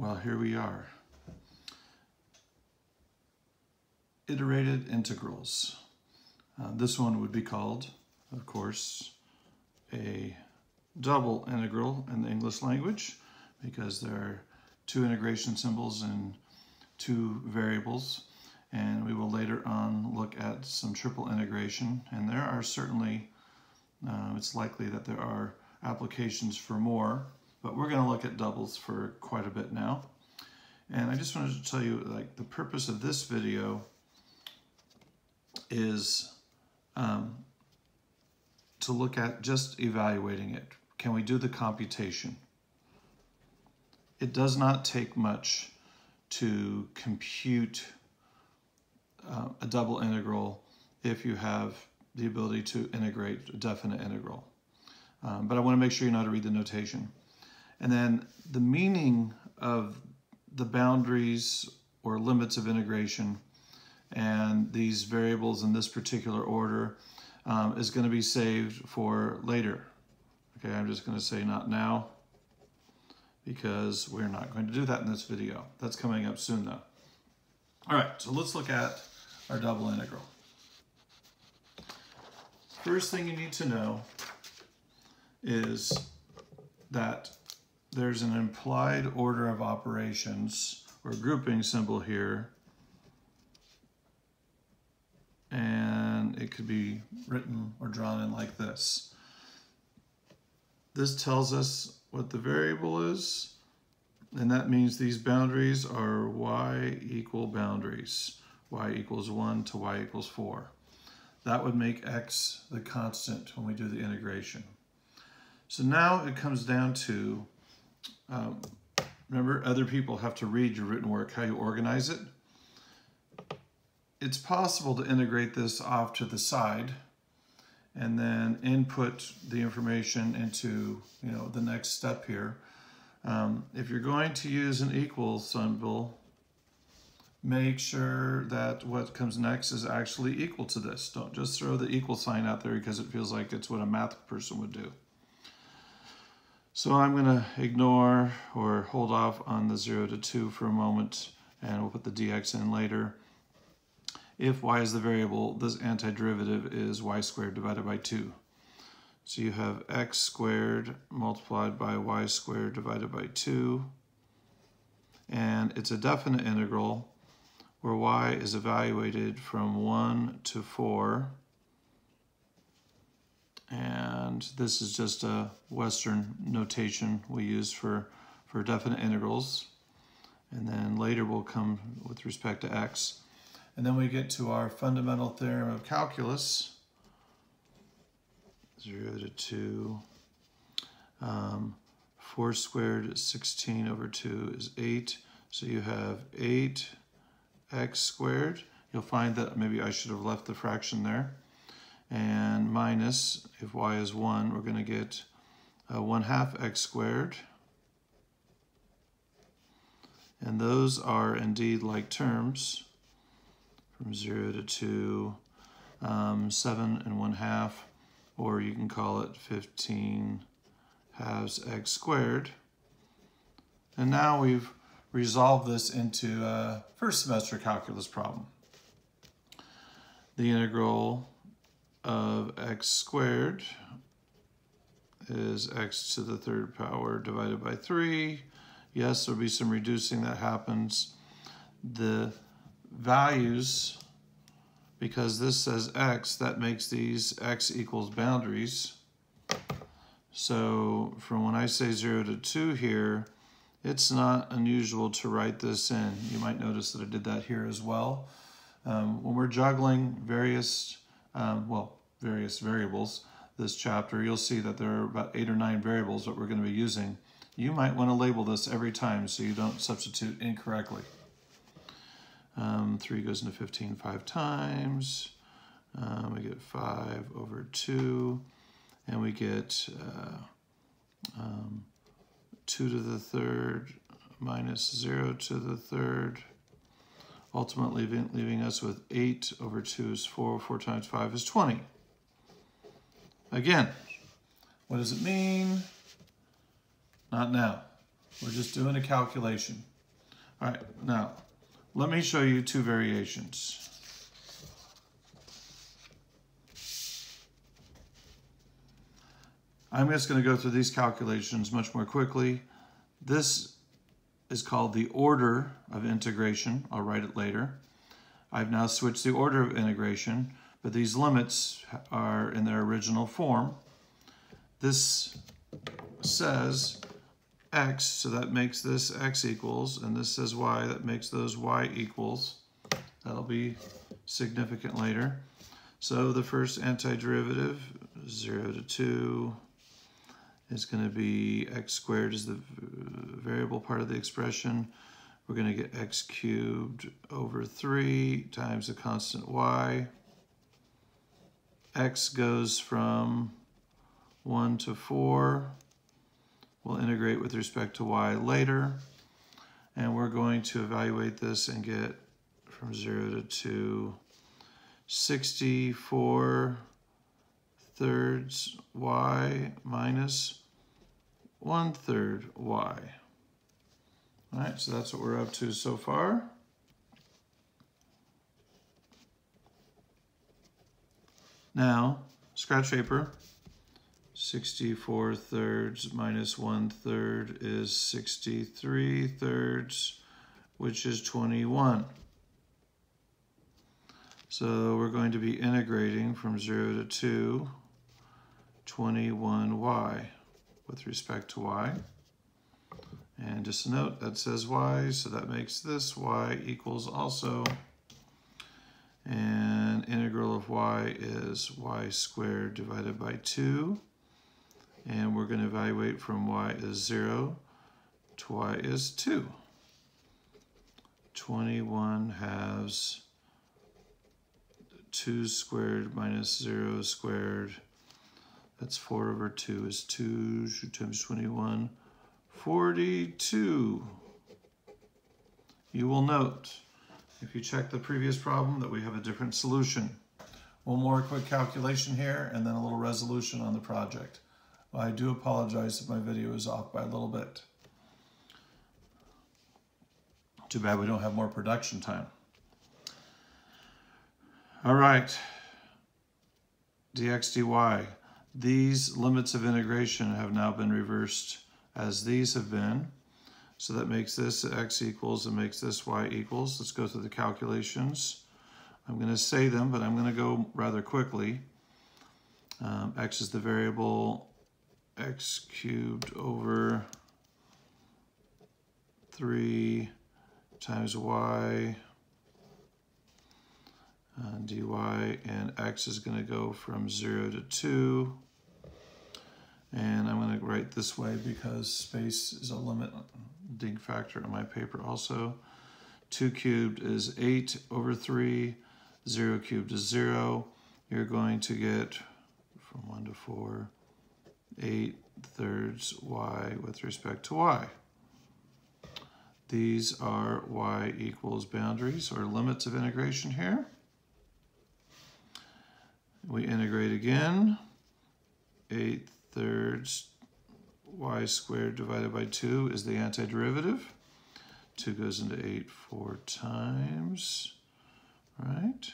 Well, here we are. Iterated integrals. Uh, this one would be called, of course, a double integral in the English language because there are two integration symbols and two variables. And we will later on look at some triple integration. And there are certainly, uh, it's likely that there are applications for more, but we're going to look at doubles for quite a bit now. And I just wanted to tell you, like, the purpose of this video is um, to look at just evaluating it. Can we do the computation? It does not take much to compute uh, a double integral if you have the ability to integrate a definite integral. Um, but I want to make sure you know how to read the notation. And then the meaning of the boundaries or limits of integration and these variables in this particular order um, is going to be saved for later. Okay, I'm just going to say not now because we're not going to do that in this video. That's coming up soon though. All right, so let's look at our double integral. First thing you need to know is that there's an implied order of operations or grouping symbol here and it could be written or drawn in like this. This tells us what the variable is and that means these boundaries are y equal boundaries. y equals 1 to y equals 4. That would make x the constant when we do the integration. So now it comes down to, um, remember, other people have to read your written work, how you organize it. It's possible to integrate this off to the side and then input the information into, you know, the next step here. Um, if you're going to use an equal symbol, make sure that what comes next is actually equal to this. Don't just throw the equal sign out there because it feels like it's what a math person would do. So I'm going to ignore or hold off on the 0 to 2 for a moment, and we'll put the dx in later. If y is the variable, this antiderivative is y squared divided by 2. So you have x squared multiplied by y squared divided by 2. And it's a definite integral where y is evaluated from 1 to 4 and this is just a Western notation we use for, for definite integrals. And then later we'll come with respect to x. And then we get to our fundamental theorem of calculus, 0 to 2. Um, 4 squared 16 over 2 is 8. So you have 8x squared. You'll find that maybe I should have left the fraction there and minus, if y is 1, we're going to get uh, 1 half x squared. And those are indeed like terms from 0 to 2, um, 7 and 1 half, or you can call it 15 halves x squared. And now we've resolved this into a first semester calculus problem. The integral of x squared is x to the third power divided by 3. Yes, there'll be some reducing that happens. The values, because this says x, that makes these x equals boundaries. So from when I say 0 to 2 here, it's not unusual to write this in. You might notice that I did that here as well. Um, when we're juggling various um, well, various variables this chapter, you'll see that there are about eight or nine variables that we're going to be using. You might want to label this every time so you don't substitute incorrectly. Um, 3 goes into 15 five times. Um, we get 5 over 2. And we get uh, um, 2 to the third minus 0 to the third ultimately leaving, leaving us with 8 over 2 is 4. 4 times 5 is 20. Again, what does it mean? Not now. We're just doing a calculation. All right, now, let me show you two variations. I'm just going to go through these calculations much more quickly. This is called the order of integration. I'll write it later. I've now switched the order of integration, but these limits are in their original form. This says x, so that makes this x equals, and this says y, that makes those y equals. That'll be significant later. So the first antiderivative, 0 to 2, is going to be x squared is the variable part of the expression. We're going to get x cubed over 3 times the constant y. x goes from 1 to 4. We'll integrate with respect to y later. And we're going to evaluate this and get from 0 to 2, 64 thirds y minus one third y. All right, so that's what we're up to so far. Now, scratch paper. 64 thirds minus 1 third is 63 thirds, which is 21. So we're going to be integrating from 0 to 2, 21y with respect to y. And just a note, that says y, so that makes this y equals also, and integral of y is y squared divided by 2. And we're going to evaluate from y is 0 to y is 2. 21 has 2 squared minus 0 squared. That's 4 over 2 is 2 times 21. 42. You will note, if you check the previous problem, that we have a different solution. One more quick calculation here, and then a little resolution on the project. I do apologize if my video is off by a little bit. Too bad we don't have more production time. All right, dx dy. These limits of integration have now been reversed as these have been. So that makes this x equals and makes this y equals. Let's go through the calculations. I'm going to say them, but I'm going to go rather quickly. Um, x is the variable x cubed over 3 times y uh, dy, and x is going to go from 0 to 2. And I'm going to write this way because space is a limiting factor on my paper also. 2 cubed is 8 over 3. 0 cubed is 0. You're going to get from 1 to 4, 8 thirds y with respect to y. These are y equals boundaries or limits of integration here. We integrate again. 8 thirds y squared divided by 2 is the antiderivative. 2 goes into 8 four times, right?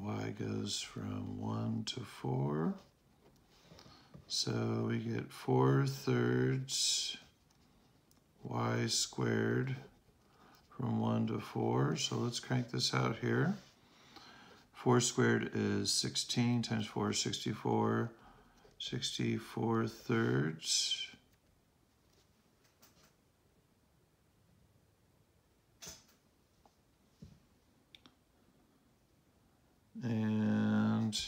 y goes from 1 to 4. So we get 4 thirds y squared from 1 to 4. So let's crank this out here. 4 squared is 16 times 4 is 64. 64 thirds. And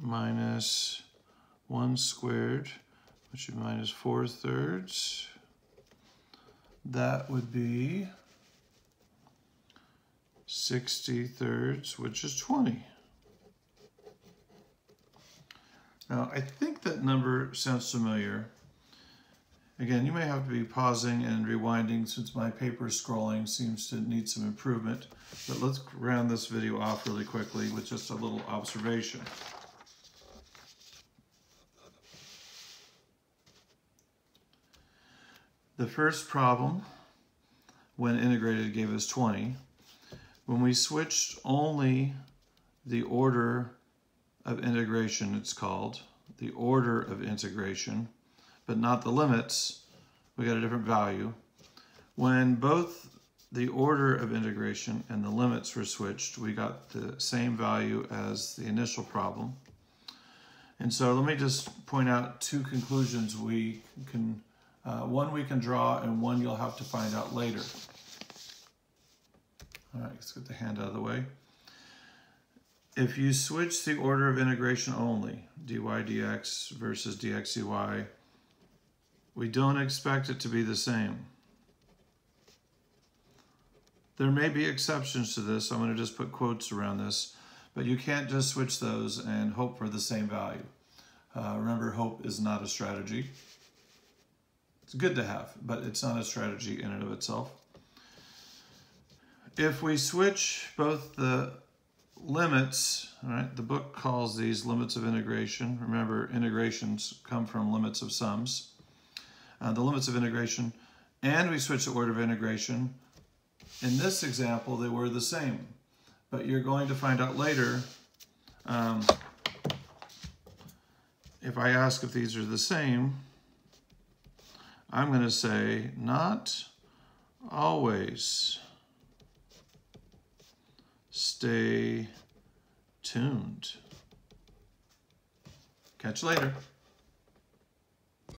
minus 1 squared, which is minus 4 thirds that would be 60 thirds, which is 20. Now, I think that number sounds familiar. Again, you may have to be pausing and rewinding since my paper scrolling seems to need some improvement. But let's round this video off really quickly with just a little observation. The first problem, when integrated, gave us 20. When we switched only the order of integration, it's called, the order of integration, but not the limits, we got a different value. When both the order of integration and the limits were switched, we got the same value as the initial problem. And so let me just point out two conclusions we can, uh, one we can draw and one you'll have to find out later. All right, let's get the hand out of the way. If you switch the order of integration only, dy dx versus dx dy, we don't expect it to be the same. There may be exceptions to this. I'm going to just put quotes around this, but you can't just switch those and hope for the same value. Uh, remember, hope is not a strategy. It's good to have, but it's not a strategy in and of itself. If we switch both the limits, all right, the book calls these limits of integration. Remember, integrations come from limits of sums. Uh, the limits of integration, and we switch the order of integration, in this example, they were the same. But you're going to find out later, um, if I ask if these are the same, I'm going to say not always. Stay tuned. Catch you later.